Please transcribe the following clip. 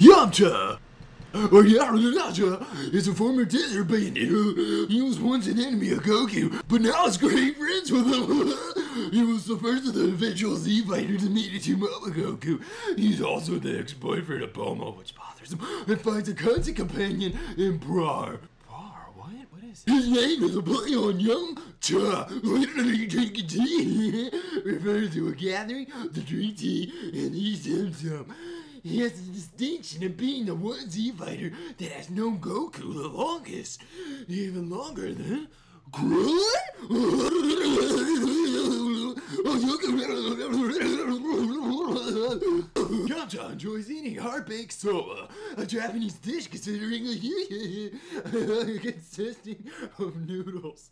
Yamcha! Or Yamcha is a former desert bandit who he was once an enemy of Goku, but now is great friends with him. he was the first of the eventual Z fighters to meet Ichimama Goku. He's also the ex-boyfriend of Bulma, which bothers him, and finds a constant companion in Brar. Brar, what? What is His name is a play on yum cha, literally drinking tea, refers to a gathering to drink tea and eat dim sum. He has the distinction of being the one Z fighter that has known Goku the longest, even longer than Yamcha enjoys eating heart-baked soba, a Japanese dish considering consisting of noodles.